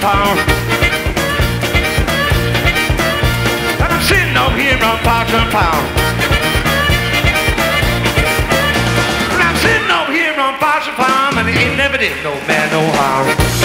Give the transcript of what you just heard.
pound. And I'm sitting up here on Parchman Farm. And I'm sitting up here on Parchman Farm, and it ain't never did no man no harm.